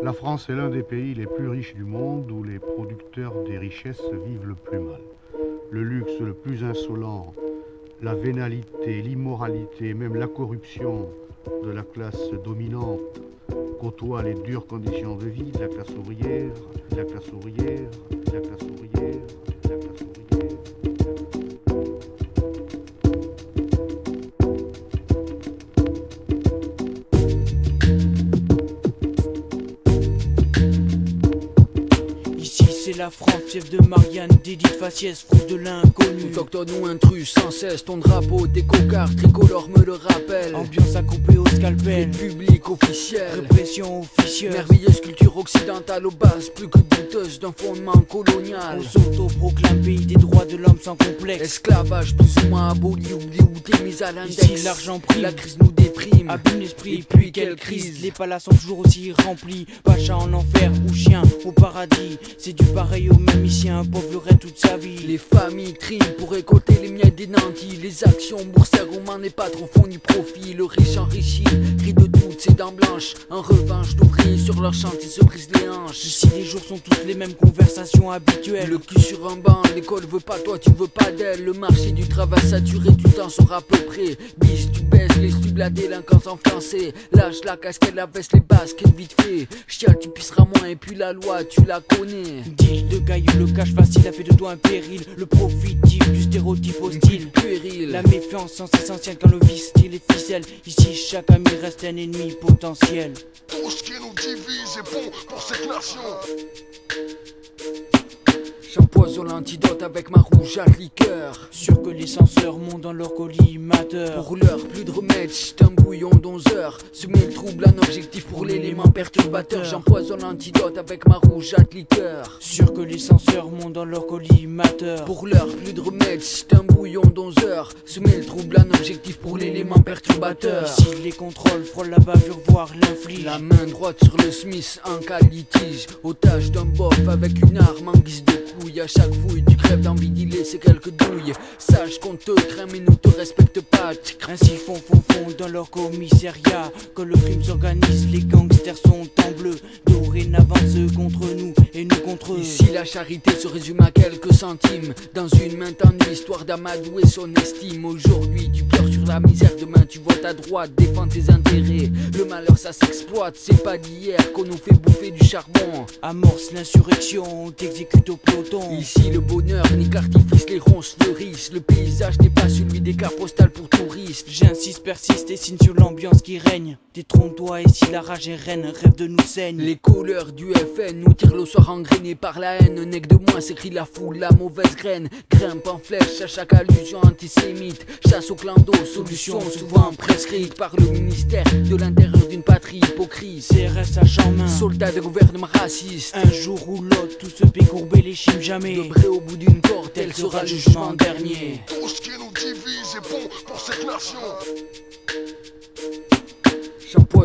La France est l'un des pays les plus riches du monde où les producteurs des richesses vivent le plus mal. Le luxe le plus insolent, la vénalité, l'immoralité, même la corruption de la classe dominante côtoient les dures conditions de vie de la classe ouvrière, la classe ouvrière, la classe ouvrière, la classe ouvrière. Chef de Marianne, dédite faciès, fruit de l'inconnu. Autochtone ou intrus, sans cesse ton drapeau, tes cocards tricolores me le rappellent. Ambiance accouplée au scalpel, Public officiel. répression officieuse. Merveilleuse culture occidentale aux bases plus que douteuse d'un fondement colonial. On s'auto-proclame pays des droits de l'homme sans complexe. Esclavage plus ou moins aboli, oublié ou t'es mis à l'index. Ici l'argent prime, La crise nous déprime. Abîme l'esprit. Et puis quelle crise Les palaces sont toujours aussi remplis. Pacha en enfer ou chien au paradis. C'est du pareil au même ici, un pauvre reste toute sa vie. Les familles triment pour récolter les miettes des nantis. Les actions boursières on n'est pas trop fond ni profit. Le riche enrichi, crie de toutes ses dents blanches. En revanche, d'ouvriers sur leur chantier se brisent les hanches. Ici les jours sont tous les mêmes conversations habituelles. Le cul sur un banc, l'école veut pas toi, tu veux pas d'elle. Le marché du travail saturé, tu t'en sors à peu près. Bis, tu baisses, les la délinquance Lâche la casquette, la veste, les baskets, vite fait. Chial, tu pisseras moins, et puis la loi, tu la connais. Deal de cailloux, le cash facile a fait de toi un péril. Le profitif du stéréotype hostile. Puéril. La méfiance sans cesse ancienne quand le vice style est ficelle. Ici, chaque ami reste un ennemi potentiel. Tout ce qui nous divise est bon pour cette nation. J'empoisonne l'antidote avec ma rouge à liqueur. Sûr que les censeurs montent dans leur collimateur. Pour l'heure, plus de remède, c'est un bouillon d'11 Semer le trouble, un objectif pour l'élément perturbateur. J'empoisonne l'antidote avec ma rouge à liqueur. Sûr que les censeurs montent dans leur collimateur. Pour l'heure, plus de remède, c'est un bouillon d'11 Semer le trouble, un objectif pour l'élément perturbateur. Ici, les contrôles frôlent la bavure, voire l'inflige. La main droite sur le Smith en cas litige. Otage d'un bof avec une arme en guise de À chaque fouille, tu crèves d'envie d'y laisser quelques douilles. Sache qu'on te craint, mais nous te respecte pas. Tu crains Ainsi font, font, font dans leur commissariat. Quand le crime s'organise, les gangsters sont en bleu. Dorénavant, ceux contre nous et nous contre eux. Ici la charité se résume à quelques centimes Dans une main tendue histoire d'amadouer son estime Aujourd'hui tu pleures sur la misère, demain tu votes à droite Défends tes intérêts, le malheur ça s'exploite C'est pas d'hier qu'on nous fait bouffer du charbon Amorce l'insurrection, on t'exécute au peloton. Ici le bonheur ni qu'artifice, les ronces fleurissent Le paysage n'est pas celui des cartes postales pour touristes J'insiste, persiste et signe sur l'ambiance qui règne. Détrompe-toi et si la rage est reine, rêve de nous saigne. Les couleurs du FN nous tirent le soir engrainé par la haine. Un nec de moins s'écrit la foule, la mauvaise graine. Grimpe en flèche à chaque allusion antisémite. Chasse au clando, solution souvent prescrite par le ministère de l'intérieur patrie hypocrite. CRS à en main. Soldats de gouvernement raciste. Un jour ou l'autre, tout se paie courber les chimes jamais. De près au bout d'une corde, tel sera le jugement dernier. Tout ce qui nous divise est bon pour cette nation.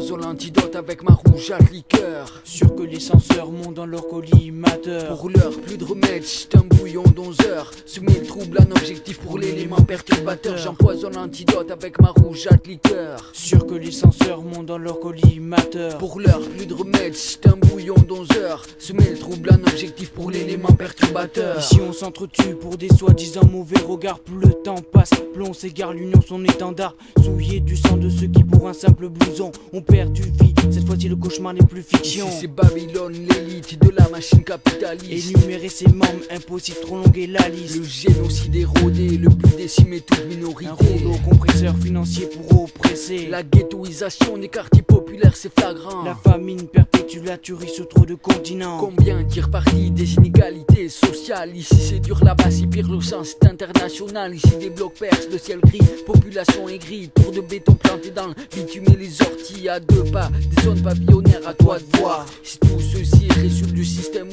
J'empoisonne l'antidote avec ma rouge à liqueur. Sûr que les censeurs montent dans leur collimateur. Pour l'heure, plus de remède, c'est un bouillon d'11 heures. Semer le trouble, un objectif pour l'élément perturbateur. J'empoisonne l'antidote avec ma rouge à liqueur. Sûr que les censeurs montent dans leur collimateur. Pour l'heure, plus de remède, c'est un bouillon d'11 heures. Semer le trouble, un objectif pour l'élément perturbateur. Ici on s'entretue pour des soi-disant mauvais regards. Plus le temps passe, plus on s'égare l'union son étendard. Souillé du sang de ceux qui pour un simple blouson perdu vie. Cette fois-ci le cauchemar n'est plus fiction. Ici c'est Babylone, l'élite de la machine capitaliste. Énumérer ses membres, impossible, trop longue est la liste. Le génocide érodé, le plus décimé toute Un minorité. rouleau compresseur financier pour oppresser. La ghettoisation des quartiers c'est flagrant. La famine perpétue la tuerie sur trop de continents. Combien tire parti des inégalités sociales? Ici c'est dur, là-bas c'est pire, le sens est international. Ici des blocs percent, le ciel gris, population aigrie Tour de béton planté dans le bitume et les orties À deux pas, des zones pavillonnaires à toi de voir. Si tout ceci résulte du système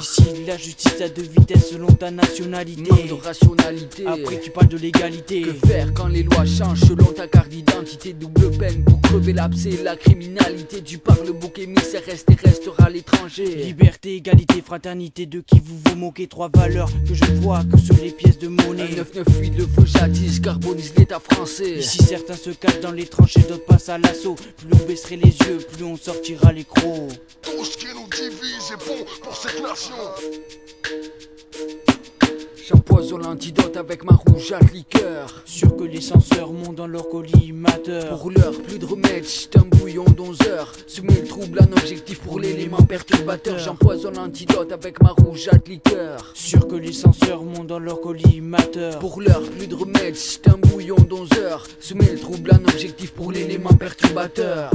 Ici, la justice a deux vitesses selon ta nationalité. Manque de rationalité. Après, tu parles de l'égalité. Que faire quand les lois changent selon ta carte d'identité? Double peine pour crever l'abcès, la criminalité. Tu parles bouc émissaire, reste et restera à l'étranger. Liberté, égalité, fraternité, de qui vous vous moquez? Trois valeurs que je vois que sur les pièces de monnaie. Un 998, le feu jadis, carbonise l'état français. Ici certains se cachent dans les tranchées, d'autres passent à l'assaut. Plus on baisserait les yeux, plus on sortira les crocs. Tout ce qui nous divise est bon pour cette nation J'empoisonne l'antidote avec ma rouge à liqueur. Sûr que les censeurs montent dans leur collimateur. Pour l'heure, plus de remède, j'suis un bouillon d'onzeur. Semer le trouble, un objectif pour l'élément perturbateur. J'empoisonne l'antidote avec ma rouge à liqueur. Sûr que les censeurs montent dans leur collimateur. Pour l'heure, plus de remède, j'suis un bouillon d'onzeur. Semer le trouble, un objectif pour l'élément perturbateur.